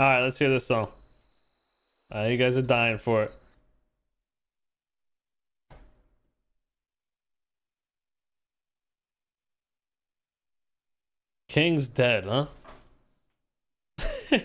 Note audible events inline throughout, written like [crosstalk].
All right, let's hear this song. Uh, you guys are dying for it. King's dead, huh? [laughs]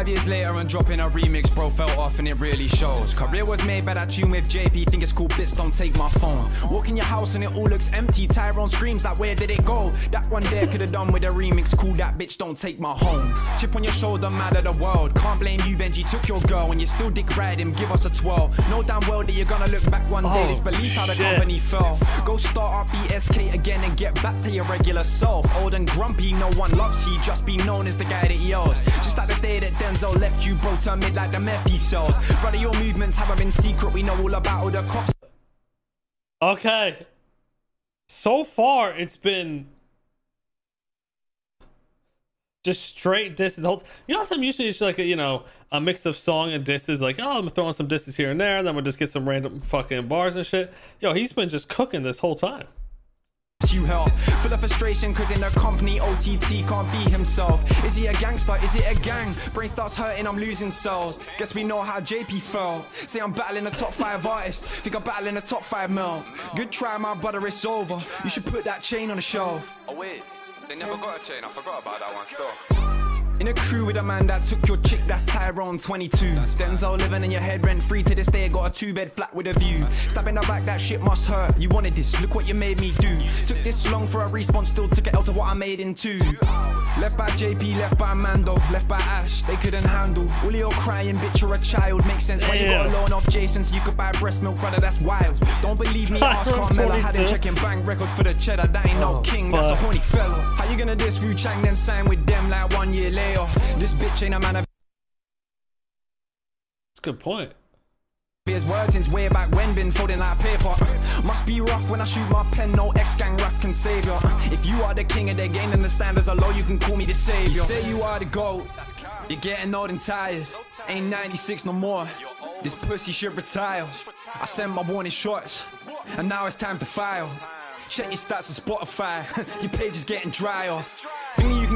Five years later and dropping a remix, bro, felt off and it really shows. Career was made by that tune with JP, think it's cool, bits don't take my phone. Walk in your house and it all looks empty. Tyrone screams like, where did it go? That one there could have done with a remix, cool, that bitch don't take my home. Chip on your shoulder, mad at the world. Can't blame you, Benji, took your girl and you still dick ride him, give us a 12. Know damn well that you're gonna look back one day, Oh, disbelief how the shit. company fell. Go start up BSK again and get back to your regular self. Old and grumpy, no one loves he, just be known as the guy that yells. Just like the day that Denzel left you, bro, turn mid like the meth he sells. Brother, your movements haven't been secret, we know all about all the cops. Okay. So far, it's been just straight disses. You know, some usually it's like a, you know a mix of song and disses. Like, oh, I'm throwing some disses here and there, and then we'll just get some random fucking bars and shit. Yo, he's been just cooking this whole time. You help. Full of frustration, cause in the company, OTT can't be himself. Is he a gangster? Is it a gang? Brain starts hurting, I'm losing cells. Guess we know how JP fell. Say I'm battling the top five artist. Think I'm battling the top five mil. Good try, my brother, it's over. You should put that chain on the shelf. Oh wait, they never got a chain. I forgot about that one still. In a crew with a man that took your chick, that's Tyrone 22. Denzel living in your head rent free to this day, got a two bed flat with a view. Stab in the back, that shit must hurt. You wanted this, look what you made me do. Took this long for a response, still took it out to what I made in two. Left by JP, left by Mando, left by Ash, they couldn't handle. All of your crying, bitch, you're a child. Makes sense when you got a loan off Jason so you could buy breast milk, brother, that's wild. Don't believe me, [laughs] ask Carmella. Had him 22. checking bank records for the cheddar, that ain't no Oh, king, that's a horny fella. How you gonna diss Wu Chang then sign with them like one year later? This bitch ain't a man of It's a good point. his words since way back when been folding like paper. Must be rough when I shoot my pen, no ex gang ref can save ya. If you are the king of the game, then the standards are low, you can call me the savior. You say you are the GOAT, you're getting old and tired. Ain't 96 no more. This pussy should retire. I sent my warning shots, and now it's time to file. Check your stats on Spotify, [laughs] your page is getting drier.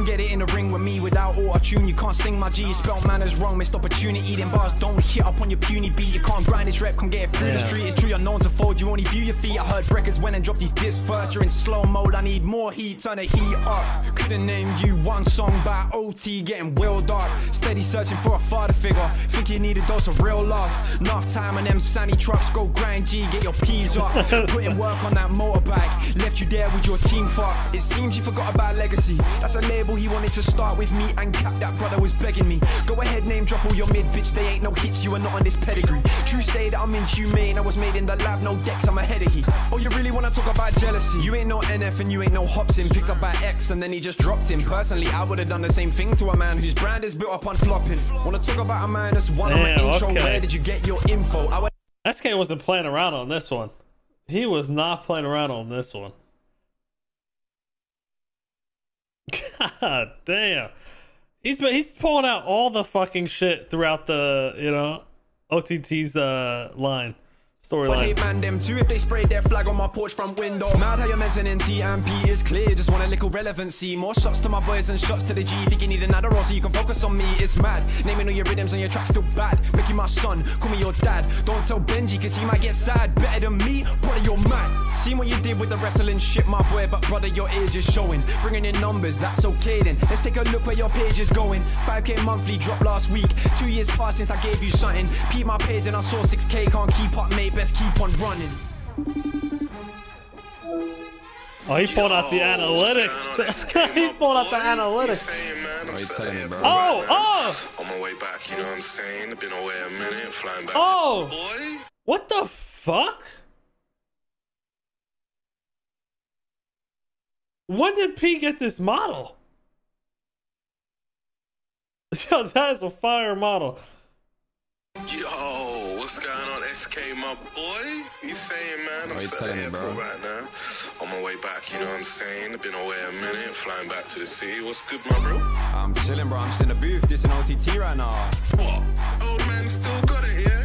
Get it in the ring with me without auto tune. You can't sing my G, you spell manners wrong, missed opportunity. Then bars don't hit up on your puny beat. You can't grind this rep, come get it through the Yeah. street. It's true, you're known to fold, you only view your feet. I heard breakers went and dropped these discs first. You're in slow mode, I need more heat, turn the heat up. Couldn't name you one song by OT, getting well dark. Steady searching for a father figure. Think you need a dose of real love. Enough time on them sunny trucks, go grind G, get your P's up. [laughs] Putting work on that motorbike, left you there with your team fucked. It seems you forgot about legacy. That's a label he wanted to start with me and cap that brother was begging me. Go ahead, name drop all your mid, bitch. They ain't no hits, you are not on this pedigree. True say that I'm inhumane, I was made in the lab, no decks, I'm ahead of he. Oh, you really wanna talk about jealousy? You ain't no NF and you ain't no Hobson. Picked up by X and then he just dropped him. Personally, I would have done the same thing to a man whose brand is built upon flopping. Wanna talk about a man that's one on Damn, the intro? okay. Where did you get your info? I would SK wasn't playing around on this one. He was not playing around on this one. God damn. He's been he's pulling out all the fucking shit throughout the, you know, OTT's uh line. But Storyline. hate man them too if they spray their flag on my porch front window. Mad how you're mentioning TMP is clear, just want a little relevancy. More shots to my boys and shots to the G. Think you need another roll so you can focus on me. It's mad. Naming all your rhythms on your track still bad. Make you my son, call me your dad. Don't tell Benji cause he might get sad. Better than me, brother, you're mad. Seen what you did with the wrestling shit, my boy, but brother, your age is showing. Bringing in numbers, that's okay then. Let's take a look where your page is going. 5k monthly drop last week. Two years passed since I gave you something. Peep my page and I saw 6k. Can't keep up, mate. Best keep on running. Oh, he pulled out the analytics. [laughs] he pulled out the analytics. I'm you sat telling here, me, bro? bro, Oh, oh, On my way back, you know what I'm saying? I've been away a minute, flying back. Oh. Boy. what the fuck? When did P get this model? [laughs] Yo, that is a fire model. On, SK, my boy? You saying, man? I'm you sat telling here, bro, bro? right now. On my way back, you know what I'm saying? I've been away a minute, flying back to the city. What's good, my bro? I'm chilling, bro. I'm just in the booth. This an OTT right now. What? Old man still got it, yeah?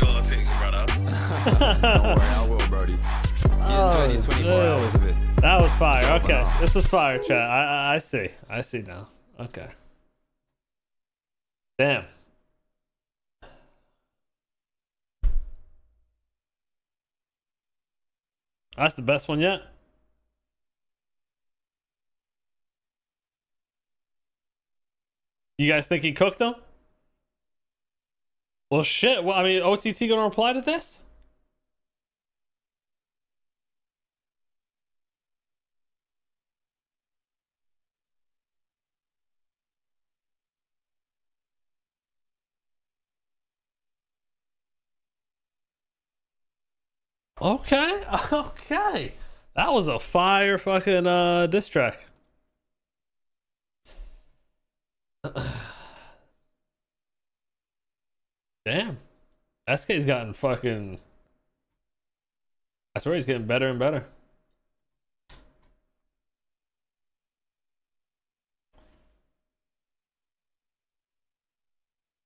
Do your thing, brother. [laughs] Don't worry, I will, Brody. You oh, enjoy these 24 Oh, hours of it. That was fire. Okay, this is fire, chat. I, I I see. I see now. Okay. Damn. That's the best one yet. You guys think he cooked them? Well, shit. Well, I mean, OTT gonna reply to this? Okay, [laughs] okay. That was a fire fucking uh diss track. [sighs] Damn. SK's gotten fucking I swear he's getting better and better.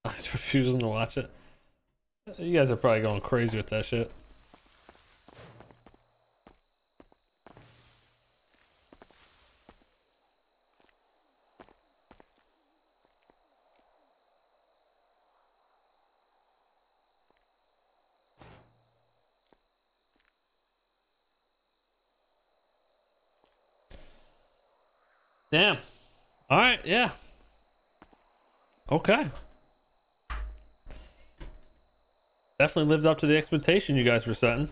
[laughs] He's refusing to watch it. You guys are probably going crazy with that shit. Damn. All right. Yeah. Okay. Definitely lived up to the expectation you guys were setting.